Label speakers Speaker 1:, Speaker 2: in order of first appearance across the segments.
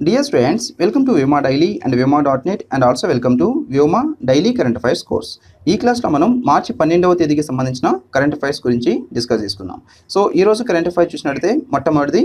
Speaker 1: Dear students, welcome to Vyoma Daily and Vyoma.net and also welcome to Vyoma Daily Current Affairs course ఈ క్లాస్లో మనం మార్చి పన్నెండవ తేదీకి సంబంధించిన కరెంట్ అఫైర్స్ గురించి డిస్కస్ చేసుకుందాం. సో ఈరోజు కరెంట్ అఫైర్స్ చూసినట్లయితే మొట్టమొదటిది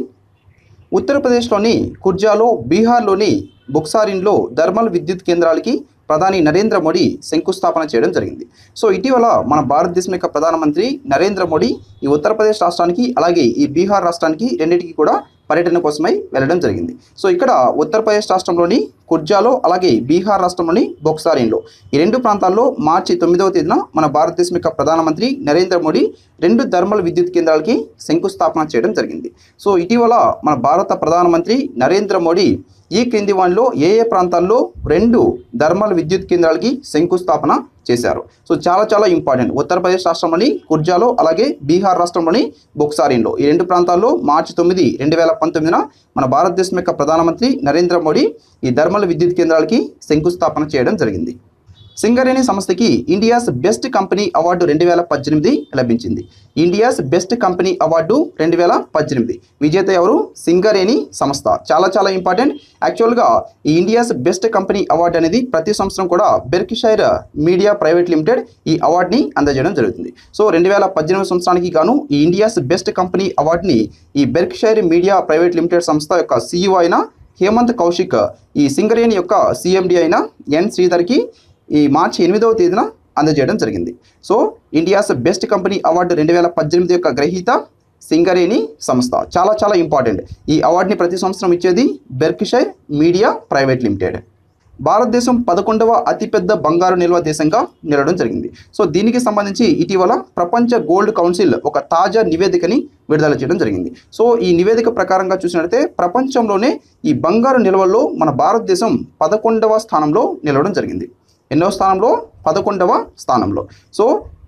Speaker 1: ఉత్తరప్రదేశ్లోని కుర్జాలో బీహార్లోని బుక్సారిన్లో థర్మల్ విద్యుత్ కేంద్రాలకి ప్రధాని నరేంద్ర మోడీ శంకుస్థాపన చేయడం జరిగింది. సో ఇటీవల మన భారతదేశం యొక్క ప్రధానమంత్రి నరేంద్ర మోడీ ఈ ఉత్తరప్రదేశ్ రాష్ట్రానికి అలాగే ఈ బీహార్ రాష్ట్రానికి రెండింటికి కూడా పర్యటన కోసమై వెళ్ళడం జరిగింది. సో ఇక్కడ ఉత్తరప్రదేశ్ రాష్ట్రంలోని కుర్జాలో అలాగే బీహార్ రాష్ట్రంలోని బొక్సారిన్లో. ఈ రెండు ప్రాంతాల్లో మార్చి తొమ్మిదవ తేదీన మన భారతదేశం యొక్క ప్రధానమంత్రి నరేంద్ర మోడీ రెండు థర్మల్ విద్యుత్ కేంద్రాలకి శంకుస్థాపన చేయడం జరిగింది. సో ఇటీవల మన భారత ప్రధానమంత్రి నరేంద్ర మోడీ ఈ క్రింది వానిలో ఏ ఏ ప్రాంతాల్లో రెండు థర్మల్ విద్యుత్ కేంద్రాలకి శంకుస్థాపన చేశారు. సో చాలా చాలా ఇంపార్టెంట్. ఉత్తరప్రదేశ్ రాష్ట్రంలోని కుర్జాలో అలాగే బీహార్ రాష్ట్రంలోని బొక్సారిన్లో. ఈ రెండు ప్రాంతాల్లో మార్చి తొమ్మిది రెండు వేల పంతొమ్మిదిన మన భారతదేశం యొక్క ప్రధానమంత్రి నరేంద్ర మోడీ ఈ థర్మల్ విద్యుత్ కేంద్రాలకి శంకుస్థాపన చేయడం జరిగింది. సింగరేణి సంస్థకి ఇండియాస్ బెస్ట్ కంపెనీ అవార్డు రెండు వేల పద్దెనిమిది లభించింది. ఇండియాస్ బెస్ట్ కంపెనీ అవార్డు రెండు వేల పద్దెనిమిది. విజేత ఎవరు? సింగరేణి సంస్థ. చాలా చాలా ఇంపార్టెంట్. యాక్చువల్గా ఈ ఇండియాస్ బెస్ట్ కంపెనీ అవార్డు అనేది ప్రతి సంవత్సరం కూడా బెర్కిషైర్ మీడియా ప్రైవేట్ లిమిటెడ్ ఈ అవార్డుని అందజేయడం జరుగుతుంది. సో రెండు వేల పద్దెనిమిది సంవత్సరానికి గాను ఈ ఇండియాస్ బెస్ట్ కంపెనీ అవార్డుని ఈ బెర్కిషైర్ మీడియా ప్రైవేట్ లిమిటెడ్ సంస్థ యొక్క సీఈఓ అయిన హేమంత్ కౌశిక్ ఈ సింగరేణి యొక్క సిఎండి అయిన ఎన్ శ్రీధర్కి ఈ మార్చి ఎనిమిదవ తేదీన అందజేయడం జరిగింది. So India's best company award రెండు వేల పద్దెనిమిది యొక్క గ్రహీత సింగరేణి సంస్థ. చాలా చాలా ఇంపార్టెంట్. ఈ అవార్డుని ప్రతి సంవత్సరం ఇచ్చేది బెర్కిషైర్ మీడియా ప్రైవేట్ లిమిటెడ్. భారతదేశం పదకొండవ అతిపెద్ద బంగారు నిల్వ దేశంగా నిలవడం జరిగింది. సో దీనికి సంబంధించి ఇటీవల ప్రపంచ గోల్డ్ కౌన్సిల్ ఒక తాజా నివేదికని విడుదల చేయడం జరిగింది. సో ఈ నివేదిక ప్రకారంగా చూసినట్లయితే ప్రపంచంలోనే ఈ బంగారు నిల్వల్లో మన భారతదేశం పదకొండవ స్థానంలో నిలవడం జరిగింది. ఎన్నో స్థానంలో? పదకొండవ స్థానంలో. సో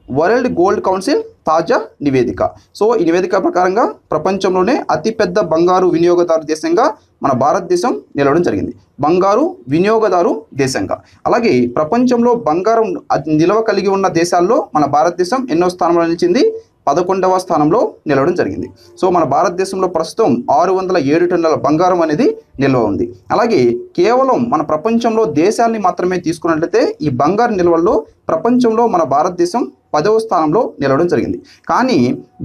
Speaker 1: వరల్డ్ గోల్డ్ కౌన్సిల్ తాజా నివేదిక. సో ఈ నివేదిక ప్రకారంగా ప్రపంచంలోనే అతిపెద్ద బంగారు వినియోగదారు దేశంగా మన భారతదేశం నిలవడం జరిగింది. బంగారు వినియోగదారు దేశంగా. అలాగే ప్రపంచంలో బంగారం అతి నిల్వ కలిగి ఉన్న దేశాల్లో మన భారతదేశం ఎన్నో స్థానంలో నిలిచింది. పదకొండవ స్థానంలో నిలవడం జరిగింది. సో మన భారతదేశంలో ప్రస్తుతం ఆరు వందల ఏడు టన్నుల బంగారం అనేది నిల్వ ఉంది. అలాగే కేవలం మన ప్రపంచంలో దేశాన్ని మాత్రమే తీసుకున్నట్లయితే ఈ బంగారు నిల్వల్లో ప్రపంచంలో మన భారతదేశం పదవ స్థానంలో నిలవడం జరిగింది. కానీ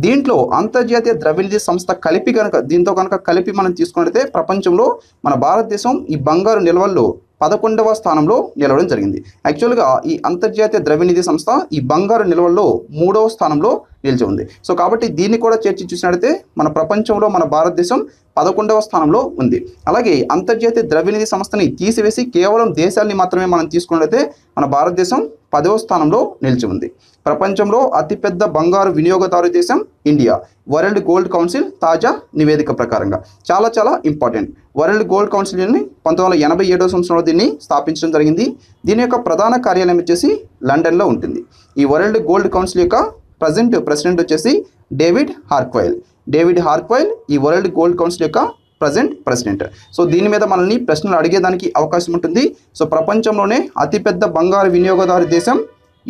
Speaker 1: దీంట్లో అంతర్జాతీయ ద్రవ్యనిధి సంస్థ కలిపి కనుక దీంతో కనుక కలిపి మనం తీసుకున్నట్లయితే ప్రపంచంలో మన భారతదేశం ఈ బంగారు నిల్వల్లో పదకొండవ స్థానంలో నిలవడం జరిగింది. యాక్చువల్గా ఈ అంతర్జాతీయ ద్రవ్యనిధి సంస్థ ఈ బంగారు నిల్వల్లో మూడవ స్థానంలో నిలిచి ఉంది. సో కాబట్టి దీన్ని కూడా చేర్చి చూసినట్లయితే మన ప్రపంచంలో మన భారతదేశం పదకొండవ స్థానంలో ఉంది. అలాగే అంతర్జాతీయ ద్రవ్యనిధి సంస్థని తీసివేసి కేవలం దేశాన్ని మాత్రమే మనం తీసుకున్నట్లయితే మన భారతదేశం పదవ స్థానంలో నిలిచి ఉంది. ప్రపంచంలో అతిపెద్ద బంగారు వినియోగదారు దేశం ఇండియా. వరల్డ్ గోల్డ్ కౌన్సిల్ తాజా నివేదిక ప్రకారంగా. చాలా చాలా ఇంపార్టెంట్. వరల్డ్ గోల్డ్ కౌన్సిల్ని పంతొమ్మిది వందల ఎనభై ఏడవ సంవత్సరంలో దీన్ని స్థాపించడం జరిగింది. దీని యొక్క ప్రధాన కార్యాలయం వచ్చేసి లండన్లో ఉంటుంది. ఈ వరల్డ్ గోల్డ్ కౌన్సిల్ యొక్క ప్రజెంట్ ప్రెసిడెంట్ వచ్చేసి డేవిడ్ హార్క్వైల్. డేవిడ్ హార్క్వైల్ ఈ వరల్డ్ గోల్డ్ కౌన్సిల్ యొక్క ప్రజెంట్ ప్రెసిడెంట్. సో దీని మీద మనల్ని ప్రశ్నలు అడిగేదానికి అవకాశం ఉంటుంది. సో ప్రపంచంలోనే అతిపెద్ద బంగారు వినియోగదారు దేశం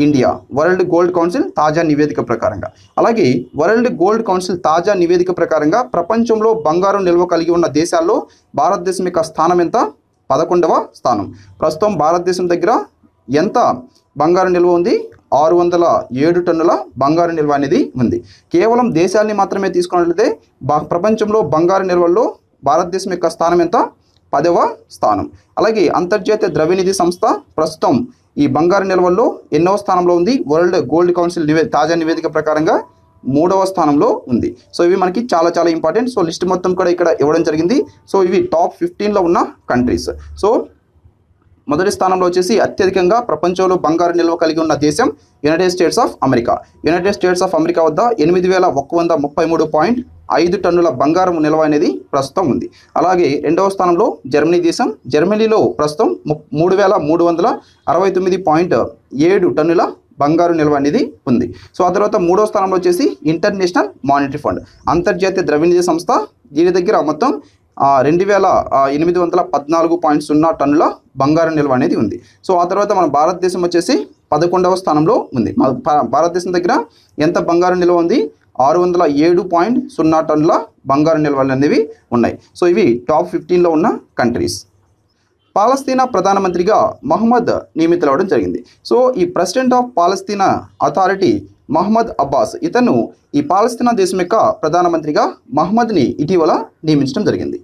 Speaker 1: ఇండియా. వరల్డ్ గోల్డ్ కౌన్సిల్ తాజా నివేదిక ప్రకారంగా. అలాగే వరల్డ్ గోల్డ్ కౌన్సిల్ తాజా నివేదిక ప్రకారంగా ప్రపంచంలో బంగారం నిల్వ కలిగి ఉన్న దేశాల్లో భారతదేశం యొక్క స్థానం ఎంత? పదకొండవ స్థానం. ప్రస్తుతం భారతదేశం దగ్గర ఎంత బంగారం నిల్వ ఉంది? ఆరు వందల ఏడు టన్నుల బంగారు నిల్వ అనేది ఉంది. కేవలం దేశాల్ని మాత్రమే తీసుకున్నట్లయితే ప్రపంచంలో బంగారు నిల్వల్లో భారతదేశం యొక్క స్థానం ఎంత? పదవ స్థానం. అలాగే అంతర్జాతీయ ద్రవ్యనిధి సంస్థ ప్రస్తుతం ఈ బంగారు నిల్వల్లో ఎన్నో స్థానంలో ఉంది. వరల్డ్ గోల్డ్ కౌన్సిల్ నివే తాజా నివేదిక ప్రకారంగా మూడవ స్థానంలో ఉంది. సో ఇవి మనకి చాలా చాలా ఇంపార్టెంట్. సో లిస్ట్ మొత్తం కూడా ఇక్కడ ఇవ్వడం జరిగింది. సో ఇవి టాప్ ఫిఫ్టీన్లో ఉన్న కంట్రీస్. సో మొదటి స్థానంలో వచ్చేసి అత్యధికంగా ప్రపంచంలో బంగారు నిల్వ కలిగి ఉన్న దేశం United States of America United States of America వద్ద ఎనిమిది వేల ఒక్క వంద ముప్పై మూడు పాయింట్ ఐదు టన్నుల బంగారం నిల్వ అనేది ప్రస్తుతం ఉంది. అలాగే రెండవ స్థానంలో జర్మనీ దేశం. జర్మనీలో ప్రస్తుతం ము- మూడు వేల మూడు వందల అరవై తొమ్మిది పాయింట్ ఏడు టన్నుల బంగారు నిల్వ అనేది ఉంది. సో ఆ తర్వాత మూడో స్థానంలో వచ్చేసి ఇంటర్నేషనల్ మానిటరీ ఫండ్ అంతర్జాతీయ ద్రవ్యనిధి సంస్థ దీని దగ్గర మొత్తం రెండు వేల ఎనిమిది వందల పద్నాలుగు పాయింట్ సున్నా టన్నుల బంగారం నిల్వ అనేది ఉంది. సో ఆ తర్వాత మన భారతదేశం వచ్చేసి పదకొండవ స్థానంలో ఉంది. మన భారతదేశం దగ్గర ఎంత బంగారం నిల్వ ఉంది? ఆరు వందల ఏడు పాయింట్ సున్నా టన్నుల బంగారు నిల్వలు అనేవి ఉన్నాయి. సో ఇవి టాప్ ఫిఫ్టీన్లో ఉన్న కంట్రీస్. పాలస్తీనా ప్రధానమంత్రిగా మహమ్మద్ నియమితులవడం జరిగింది. సో ఈ president of Palestine authority Mahmoud Abbas ఇతను ఈ పాలస్తీనా దేశం యొక్క ప్రధానమంత్రిగా మహమ్మద్ని ఇటీవల నియమించడం జరిగింది.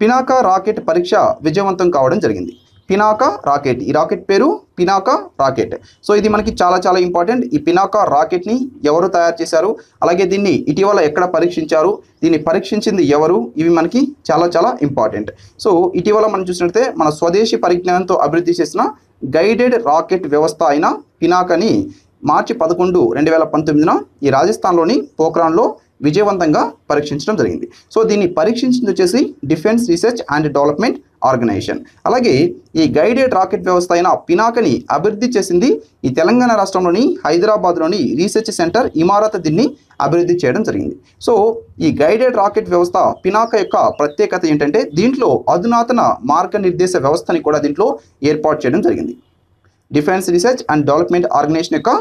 Speaker 1: పినాకా రాకెట్ పరీక్ష విజయవంతం కావడం జరిగింది. పినాకా రాకెట్. ఈ రాకెట్ పేరు పినాకా రాకెట్. సో ఇది మనకి చాలా చాలా ఇంపార్టెంట్. ఈ పినాకా రాకెట్ని ఎవరు తయారు చేశారు? అలాగే దీన్ని ఇటీవల ఎక్కడ పరీక్షించారు? దీన్ని పరీక్షించింది ఎవరు? ఇవి మనకి చాలా చాలా ఇంపార్టెంట్. సో ఇటీవల మనం చూసినట్లయితే మన స్వదేశీ పరిజ్ఞానంతో అభివృద్ధి చేసిన గైడెడ్ రాకెట్ వ్యవస్థ అయిన పినాకని మార్చి పదకొండు రెండు వేల పంతొమ్మిదిన ఈ రాజస్థాన్లోని పోఖ్రాన్లో విజయవంతంగా పరీక్షించడం జరిగింది. సో దీన్ని పరీక్షించింది వచ్చేసి defence research and development organisation. అలాగే ఈ గైడెడ్ రాకెట్ వ్యవస్థ అయిన పినాకని అభివృద్ధి చేసింది ఈ తెలంగాణ రాష్ట్రంలోని హైదరాబాద్లోని రీసెర్చ్ సెంటర్ ఇమారత్ దీన్ని అభివృద్ధి చేయడం జరిగింది. సో ఈ గైడెడ్ రాకెట్ వ్యవస్థ పినాక యొక్క ప్రత్యేకత ఏంటంటే దీంట్లో అధునాతన మార్గనిర్దేశ వ్యవస్థని కూడా దీంట్లో ఏర్పాటు చేయడం జరిగింది. Defence research and development organisation యొక్క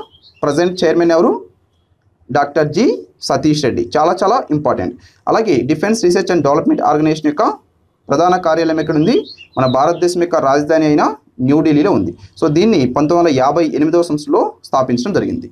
Speaker 1: ప్రజెంట్ చైర్మన్ ఎవరు? Doctor G. సతీష్ రెడ్డి. చాలా చాలా ఇంపార్టెంట్. అలాగే defence research and development organisation యొక్క ప్రధాన కార్యాలయం ఎక్కడ ఉంది? మన భారతదేశం యొక్క రాజధాని అయిన న్యూఢిల్లీలో ఉంది. సో దీన్ని పంతొమ్మిది వందల యాభై ఎనిమిదవ సంవత్సరంలో స్థాపించడం జరిగింది.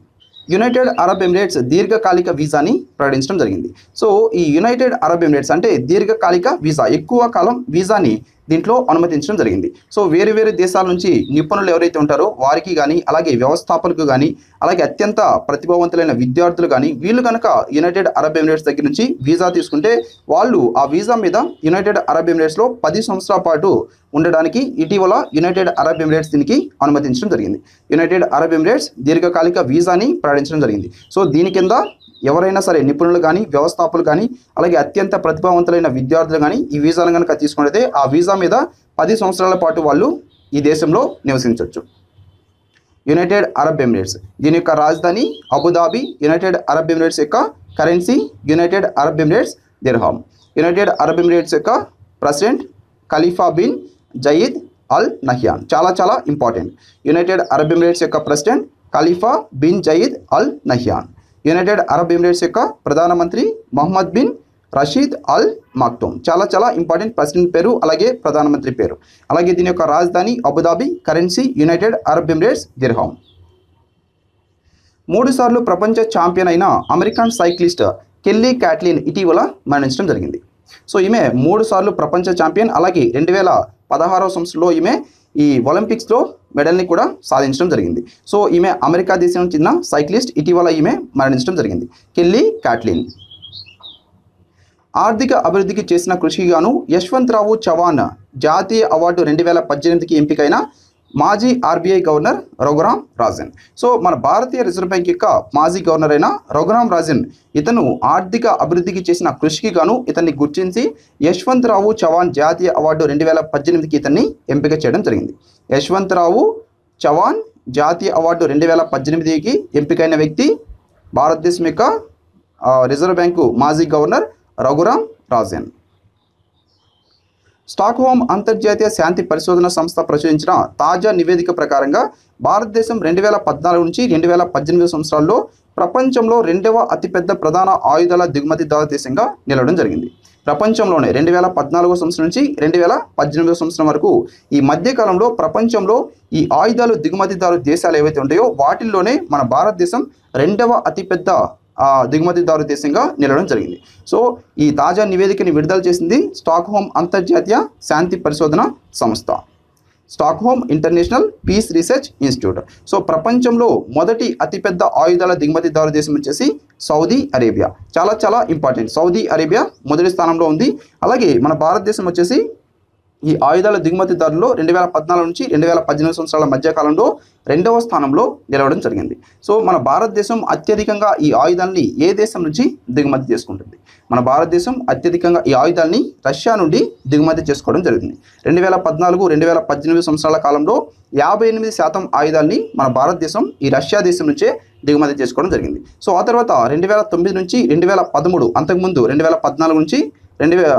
Speaker 1: యునైటెడ్ అరబ్ ఎమిరేట్స్ దీర్ఘకాలిక వీసాని ప్రకటించడం జరిగింది. సో ఈ యునైటెడ్ అరబ్ ఎమిరేట్స్ అంటే దీర్ఘకాలిక వీసా ఎక్కువ కాలం వీసాని దీంట్లో అనుమతించడం జరిగింది. సో వేరు వేరు దేశాల నుంచి నిపుణులు ఎవరైతే ఉంటారో వారికి కానీ అలాగే వ్యవస్థాపకులకు కానీ అలాగే అత్యంత ప్రతిభావంతులైన విద్యార్థులు కానీ వీళ్ళు కనుక యునైటెడ్ అరబ్ ఎమిరేట్స్ దగ్గర నుంచి వీసా తీసుకుంటే వాళ్ళు ఆ వీసా మీద యునైటెడ్ అరబ్ ఎమిరేట్స్లో పది సంవత్సరాల పాటు ఉండడానికి ఇటీవల యునైటెడ్ అరబ్ ఎమిరేట్స్ దీనికి అనుమతించడం జరిగింది. యునైటెడ్ అరబ్ ఎమిరేట్స్ దీర్ఘకాలిక వీసాని ప్రకటించడం జరిగింది. సో దీని కింద ఎవరైనా సరే నిపుణులు కానీ వ్యవస్థాపకులు కానీ అలాగే అత్యంత ప్రతిభావంతులైన విద్యార్థులు కానీ ఈ వీసాను కనుక తీసుకున్నట్లయితే ఆ వీసా మీద పది సంవత్సరాల పాటు వాళ్ళు ఈ దేశంలో నివసించవచ్చు యునైటెడ్ అరబ్ ఎమిరేట్స్. దీని యొక్క రాజధాని Abu Dhabi United Arab Emirates యొక్క currency United Arab Emirates dirham. United Arab Emirates యొక్క president Khalifa bin Zayed al Nahyan. చాలా చాలా ఇంపార్టెంట్. యునైటెడ్ అరబ్ ఎమిరేట్స్ యొక్క president Khalifa bin Zayed al Nahyan. United Arab Emirates యొక్క ప్రధానమంత్రి Mohammed bin Rashid al Maktoum చాలా చాలా important president పేరు అలాగే ప్రధానమంత్రి పేరు. అలాగే దీని యొక్క రాజధాని Abu Dhabi currency United Arab Emirates dirham మూడుసార్లు ప్రపంచ ఛాంపియన్ అయిన అమెరికన్ సైక్లిస్ట్ కెల్లీ క్యాట్లిన్ ఇటీవల మరణించడం జరిగింది. సో ఈమె మూడు సార్లు ప్రపంచ ఛాంపియన్ అలాగే రెండు వేల పదహారవ సంవత్సరంలో ఈమె ఈ ఒలింపిక్స్లో మెడల్ని కూడా సాధించడం జరిగింది. సో ఈమె అమెరికా దేశం చెందిన సైక్లిస్ట్ ఇటీవల ఈమె మరణించడం జరిగింది. కెల్లీ క్యాట్లిన్ ఆర్థిక అభివృద్ధికి చేసిన కృషికి గాను యశ్వంతరావు చవాన్ జాతీయ అవార్డు రెండు వేల పద్దెనిమిదికి ఎంపికైన మాజీ RBI governor Raghuram Rajan. So మన భారతీయ రిజర్వ్ బ్యాంక్ యొక్క మాజీ గవర్నర్ అయిన రఘురామ్ రాజన్ ఇతను ఆర్థిక అభివృద్ధికి చేసిన కృషికి గాను ఇతన్ని గుర్తించి యశ్వంతరావు చవాన్ జాతీయ అవార్డు రెండు వేల పద్దెనిమిదికి ఇతన్ని ఎంపిక చేయడం జరిగింది. యశ్వంతరావు చవాన్ జాతీయ అవార్డు రెండు వేల పద్దెనిమిదికి ఎంపికైన వ్యక్తి భారతదేశం యొక్క రిజర్వ్ బ్యాంకు మాజీ గవర్నర్ రఘురామ్ రాజన్. స్టాక్హోమ్ అంతర్జాతీయ శాంతి పరిశోధన సంస్థ ప్రచురించిన తాజా నివేదిక ప్రకారంగా భారతదేశం రెండు వేల పద్నాలుగు నుంచి రెండు వేల పద్దెనిమిది సంవత్సరాల్లో ప్రపంచంలో రెండవ అతిపెద్ద ప్రధాన ఆయుధాల దిగుమతిదారు దేశంగా నిలవడం జరిగింది. ప్రపంచంలోనే రెండు వేల పద్నాలుగో సంవత్సరం నుంచి రెండు వేల పద్దెనిమిదో సంవత్సరం వరకు ఈ మధ్యకాలంలో ప్రపంచంలో ఈ ఆయుధాలు దిగుమతిదారు దేశాలు ఏవైతే ఉంటాయో వాటిల్లోనే మన భారతదేశం రెండవ అతిపెద్ద దిగుమతిదారు దేశంగా నిలవడం జరిగింది. సో ఈ తాజా నివేదికని విడుదల చేసింది స్టాక్హోమ్ అంతర్జాతీయ శాంతి పరిశోధన సంస్థ. Stockholm international peace research institute. So ప్రపంచంలో మొదటి అతిపెద్ద ఆయుధాల దిగుమతిదారు దేశం వచ్చేసి సౌదీ అరేబియా. చాలా చాలా ఇంపార్టెంట్. సౌదీ అరేబియా మొదటి స్థానంలో ఉంది. అలాగే మన భారతదేశం వచ్చేసి ఈ ఆయుధాల దిగుమతి ధరలో రెండు వేల పద్నాలుగు నుంచి రెండు వేల పద్దెనిమిది సంవత్సరాల మధ్య కాలంలో రెండవ స్థానంలో నిలవడం జరిగింది. సో మన భారతదేశం అత్యధికంగా ఈ ఆయుధాన్ని ఏ దేశం నుంచి దిగుమతి చేసుకుంటుంది? మన భారతదేశం అత్యధికంగా ఈ ఆయుధాన్ని రష్యా నుండి దిగుమతి చేసుకోవడం జరిగింది. రెండు వేల పద్నాలుగు రెండు వేల పద్దెనిమిది సంవత్సరాల కాలంలో యాభై ఎనిమిది శాతం ఆయుధాన్ని మన భారతదేశం ఈ రష్యా దేశం నుంచే దిగుమతి చేసుకోవడం జరిగింది. సో ఆ తర్వాత రెండు వేల తొమ్మిది నుంచి రెండు వేల పదమూడు అంతకుముందు రెండు వేల పద్నాలుగు నుంచి రెండు వేల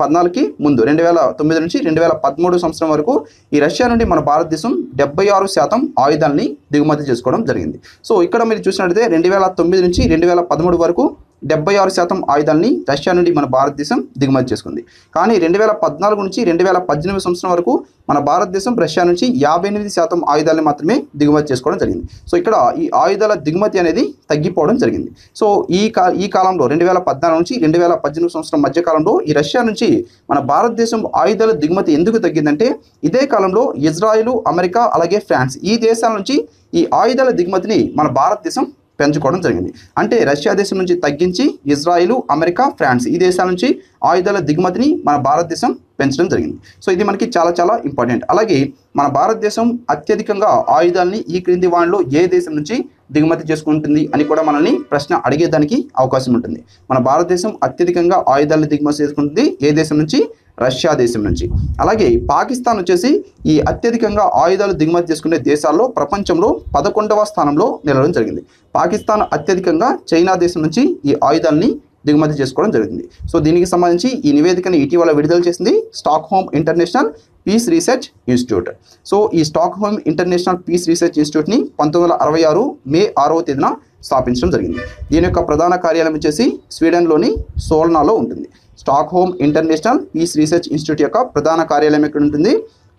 Speaker 1: పద్నాలుగుకి ముందు రెండు వేల తొమ్మిది నుంచి రెండు వేల పదమూడు సంవత్సరం వరకు ఈ రష్యా నుండి మన భారతదేశం డెబ్బై ఆరు శాతం ఆయుధాలని దిగుమతి చేసుకోవడం జరిగింది. సో ఇక్కడ మీరు చూసినట్లయితే రెండు వేల తొమ్మిది నుంచి రెండు వేల పదమూడు వరకు డెబ్బై ఆరు శాతం ఆయుధాలని రష్యా నుండి మన భారతదేశం దిగుమతి చేసుకుంది. కానీ రెండు వేల పద్నాలుగు నుంచి రెండు వేల పద్దెనిమిది సంవత్సరం వరకు మన భారతదేశం రష్యా నుంచి యాభై ఎనిమిది శాతం ఆయుధాలను మాత్రమే దిగుమతి చేసుకోవడం జరిగింది. సో ఇక్కడ ఈ ఆయుధాల దిగుమతి అనేది తగ్గిపోవడం జరిగింది. సో ఈ కా ఈ కాలంలో రెండు వేల పద్నాలుగు నుంచి రెండు వేల పద్దెనిమిది సంవత్సరం మధ్య కాలంలో ఈ రష్యా నుంచి మన భారతదేశం ఆయుధాల దిగుమతి ఎందుకు తగ్గిందంటే ఇదే కాలంలో ఇజ్రాయిల్ అమెరికా అలాగే ఫ్రాన్స్ ఈ దేశాల నుంచి ఈ ఆయుధాల దిగుమతిని మన భారతదేశం పెంచుకోవడం జరిగింది. అంటే రష్యా దేశం నుంచి తగ్గించి ఇజ్రాయిల్ అమెరికా ఫ్రాన్స్ ఈ దేశాల నుంచి ఆయుధాల దిగుమతిని మన భారతదేశం పెంచడం జరిగింది. సో ఇది మనకి చాలా చాలా ఇంపార్టెంట్. అలాగే మన భారతదేశం అత్యధికంగా ఆయుధాలని ఈ క్రింది వాణిలో ఏ దేశం నుంచి దిగుమతి చేసుకుంటుంది అని కూడా మనల్ని ప్రశ్న అడిగేదానికి అవకాశం ఉంటుంది. మన భారతదేశం అత్యధికంగా ఆయుధాలను దిగుమతి చేసుకుంటుంది ఏ దేశం నుంచి? రష్యా దేశం నుంచి. అలాగే పాకిస్తాన్ వచ్చేసి ఈ అత్యధికంగా ఆయుధాలు దిగుమతి చేసుకునే దేశాల్లో ప్రపంచంలో పదకొండవ స్థానంలో నిలవడం జరిగింది. పాకిస్తాన్ అత్యధికంగా చైనా దేశం నుంచి ఈ ఆయుధాలని దిగుమతి చేసుకోవడం జరిగింది. సో దీనికి సంబంధించి ఈ నివేదికను ఇటీవల విడుదల చేసింది Stockholm international peace research institute. So ఈ Stockholm international peace research ఇన్స్టిట్యూట్ని పంతొమ్మిది వందల అరవై ఆరు మే ఆరవ తేదీన స్థాపించడం జరిగింది. దీని యొక్క ప్రధాన కార్యాలయం వచ్చేసి స్వీడన్లోని సోల్నాలో ఉంటుంది. Stockholm international peace research institute యొక్క ప్రధాన కార్యాలయం ఎక్కడ ఉంటుంది?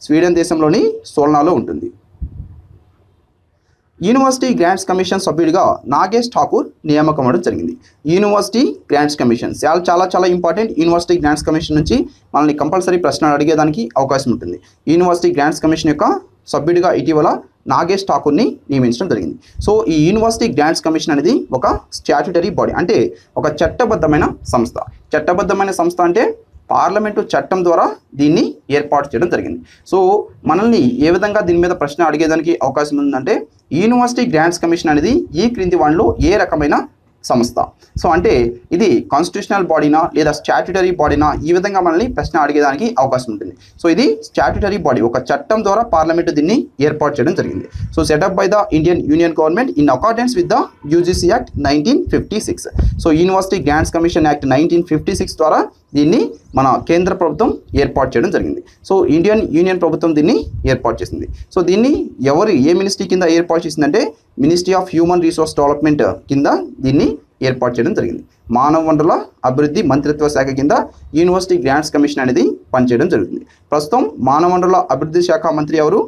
Speaker 1: స్వీడన్ దేశంలోని సోల్నాలో ఉంటుంది. యూనివర్సిటీ గ్రాంట్స్ కమిషన్ సభ్యుడిగా నాగేష్ ఠాకూర్ నియామకం అవడం జరిగింది. యూనివర్సిటీ గ్రాంట్స్ కమిషన్ చాలా చాలా చాలా ఇంపార్టెంట్ యూనివర్సిటీ గ్రాంట్స్ కమిషన్ నుంచి మనల్ని కంపల్సరీ ప్రశ్నలు అడిగేదానికి అవకాశం ఉంటుంది. యూనివర్సిటీ గ్రాంట్స్ కమిషన్ యొక్క సభ్యుడిగా ఇటీవల నాగేష్ ఠాకూర్ని నియమించడం జరిగింది. సో ఈ యూనివర్సిటీ గ్రాంట్స్ కమిషన్ అనేది ఒక స్టాట్యుటరీ బాడీ అంటే ఒక చట్టబద్ధమైన సంస్థ. చట్టబద్ధమైన సంస్థ అంటే పార్లమెంటు చట్టం ద్వారా దీన్ని ఏర్పాటు చేయడం జరిగింది. సో మనల్ని ఏ విధంగా దీని మీద ప్రశ్న అడిగేదానికి అవకాశం ఉందంటే యూనివర్సిటీ గ్రాంట్స్ కమిషన్ అనేది ఈ క్రింది వాటిలో ఏ రకమైన సంస్థ. సో అంటే ఇది కాన్స్టిట్యూషనల్ బాడీనా లేదా స్టాట్యుటరీ బాడీనా ఈ విధంగా మనల్ని ప్రశ్న అడిగేదానికి అవకాశం ఉంటుంది. సో ఇది స్టాట్యుటరీ బాడీ ఒక చట్టం ద్వారా పార్లమెంట్ దీన్ని ఏర్పాటు చేయడం జరిగింది. So setup by the Indian union government in accordance with the UGC act nineteen fifty six so university grants commission act nineteen fifty six ద్వారా దీన్ని మన కేంద్ర ప్రభుత్వం ఏర్పాటు చేయడం జరిగింది. సో ఇండియన్ యూనియన్ ప్రభుత్వం దీన్ని ఏర్పాటు చేసింది. సో దీన్ని ఎవరు ఏ మినిస్ట్రీ కింద ఏర్పాటు చేసిందంటే ministry of human resource development కింద దీన్ని ఏర్పాటు చేయడం జరిగింది. మానవ వనరుల అభివృద్ధి మంత్రిత్వ శాఖ కింద యూనివర్సిటీ గ్రాంట్స్ కమిషన్ అనేది పనిచేయడం జరుగుతుంది. ప్రస్తుతం మానవ వనరుల అభివృద్ధి శాఖ మంత్రి ఎవరు?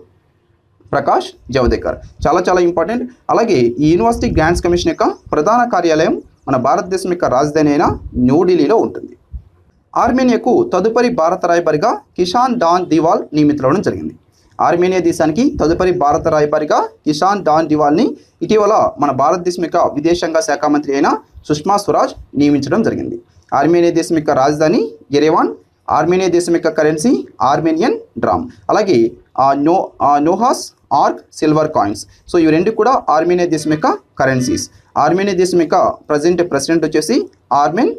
Speaker 1: ప్రకాష్ జవదేకర్. చాలా చాలా ఇంపార్టెంట్. అలాగే ఈ యూనివర్సిటీ గ్రాంట్స్ కమిషన్ యొక్క ప్రధాన కార్యాలయం మన భారతదేశం యొక్క రాజధాని అయిన న్యూఢిల్లీలో ఉంటుంది. ఆర్మేనియాకు తదుపరి భారత రాయబారిగా కిషాన్ డాన్ దివాల్ నియమితులవడం జరిగింది. ఆర్మేనియా దేశానికి తదుపరి భారత రాయబారిగా కిషాన్ డాన్ దివాల్ని ఇటీవల మన భారతదేశం యొక్క విదేశాంగ శాఖ మంత్రి అయిన సుష్మా స్వరాజ్ నియమించడం జరిగింది. ఆర్మేనియా దేశం యొక్క రాజధాని ఎరేవాన్ ఆర్మేనియా దేశం యొక్క కరెన్సీ ఆర్మేనియన్ డ్రామ్. అలాగే Noah Noah's ark silver coins. So ఇవి రెండు కూడా ఆర్మేనియా దేశం యొక్క కరెన్సీస్. ఆర్మేనియా దేశం యొక్క ప్రజెంట్ ప్రెసిడెంట్ వచ్చేసి ఆర్మెన్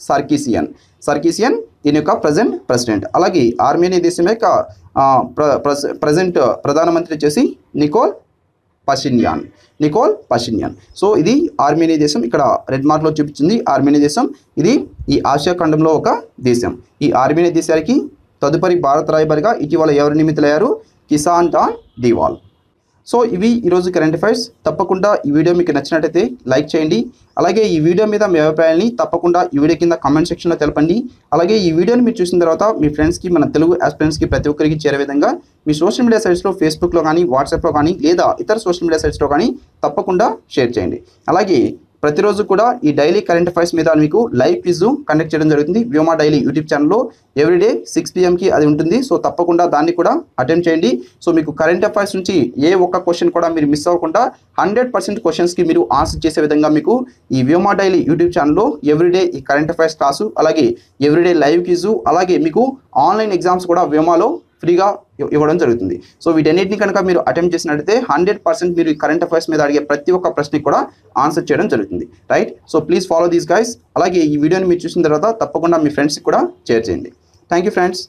Speaker 1: సర్కీసియన్. సర్కీసియన్ దీని యొక్క ప్రజెంట్ ప్రెసిడెంట్. అలాగే ఆర్మేనియా దేశం యొక్క ప్ర ప్రజెంట్ ప్రధానమంత్రి వచ్చేసి Nikol Pashinyan. Nikol Pashinyan. So ఇది ఆర్మేనియా దేశం ఇక్కడ రెడ్ మార్క్లో చూపించింది. ఆర్మేనియా దేశం ఇది ఈ ఆసియా ఖండంలో ఒక దేశం. ఈ ఆర్మేనియా దేశానికి తదుపరి భారత రాయబారిగా ఇటీవల ఎవరు నియమితులయ్యారు? కిసాన్ డాన్ డివాల్ సో ఇవి ఈరోజు కరెంట్ అఫైర్స్ తప్పకుండా ఈ వీడియో మీకు నచ్చినట్టయితే లైక్ చేయండి. అలాగే ఈ వీడియో మీద మీ అభిప్రాయాన్ని తప్పకుండా ఈ వీడియో కింద కామెంట్ సెక్షన్లో తెలపండి. అలాగే ఈ వీడియోని మీరు చూసిన తర్వాత మీ ఫ్రెండ్స్కి మన తెలుగు ఆస్పిరెంట్స్కి ప్రతి ఒక్కరికి చేరే విధంగా మీ సోషల్ మీడియా సైట్స్లో ఫేస్బుక్లో కానీ వాట్సాప్లో కానీ లేదా ఇతర సోషల్ మీడియా సైట్స్లో కానీ తప్పకుండా షేర్ చేయండి. అలాగే ప్రతిరోజు కూడా ఈ డైలీ కరెంట్ అఫైర్స్ మీద మీకు లైవ్ క్విజ్ కండక్ట్ చేయడం జరుగుతుంది. వ్యోమా డైలీ యూట్యూబ్ ఛానల్లో ఎవ్రీడే సిక్స్ పిఎంకి అది ఉంటుంది. సో తప్పకుండా దాన్ని కూడా అటెండ్ చేయండి. సో మీకు కరెంట్ అఫైర్స్ నుంచి ఏ ఒక్క క్వశ్చన్ కూడా మీరు మిస్ అవ్వకుండా హండ్రెడ్ పర్సెంట్ క్వశ్చన్స్కి మీరు ఆన్సర్ చేసే విధంగా మీకు ఈ వ్యోమా డైలీ యూట్యూబ్ ఛానల్లో ఎవ్రీడే ఈ కరెంట్ అఫైర్స్ క్లాసు అలాగే ఎవ్రీడే లైవ్ క్విజు అలాగే మీకు ఆన్లైన్ ఎగ్జామ్స్ కూడా వ్యోమాలో ఫ్రీగా ఇవ్వడం జరుగుతుంది. సో వీటన్నిటిని కనుక మీరు అటెంప్ట్ చేసినట్లయితే హండ్రెడ్ పర్సెంట్ మీరు కరెంట్ అఫైర్స్ మీద అడిగే ప్రతి ఒక్క ప్రశ్నకి కూడా ఆన్సర్ చేయడం జరుగుతుంది. Right so please follow these guys అలాగే ఈ వీడియోని మీరు చూసిన తర్వాత తప్పకుండా మీ ఫ్రెండ్స్కి కూడా షేర్ చేయండి. Thank you friends